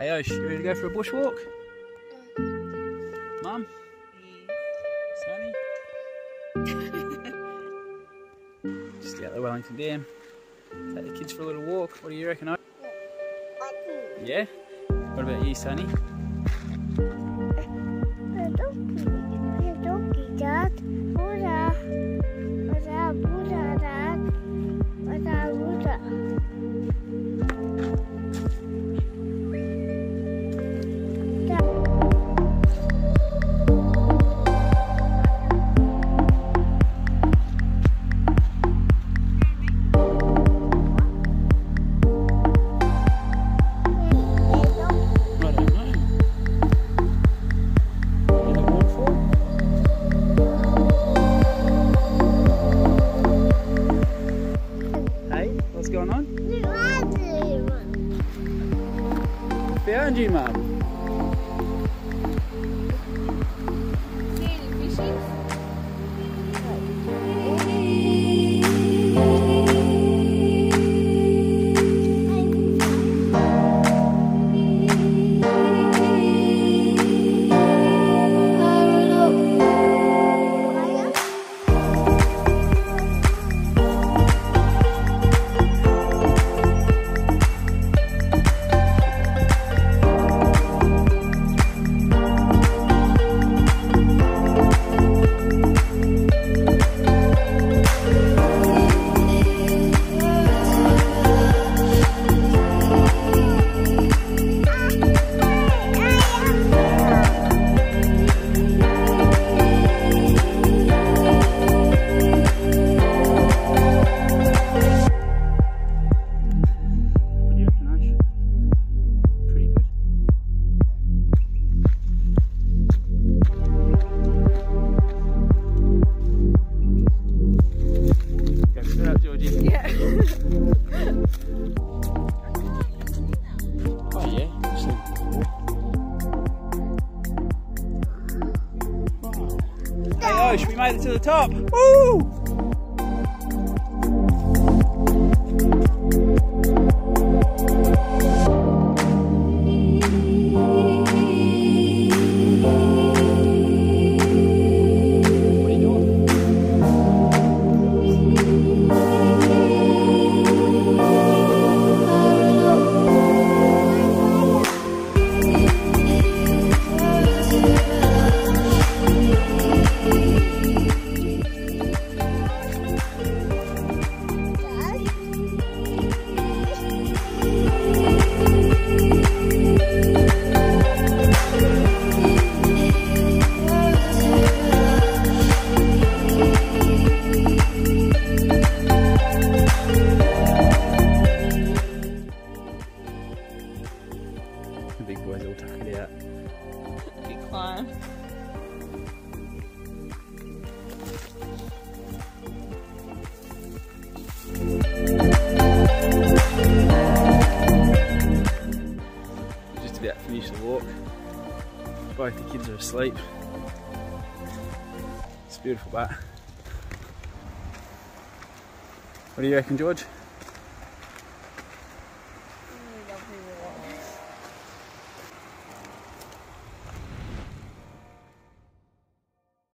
Hey Osh, you ready to go for a bushwalk? Mum? Sonny? Just out the Wellington Dam. Take the kids for a little walk. What do you reckon, Osh? Yeah? What about you, Sonny? Privatleven. Fernsehen. Wow. Hey Osh, we made it to the top. Woo! Big boys all out. Big climb. Just about to finish the walk. Both the kids are asleep. It's beautiful, but what do you reckon, George?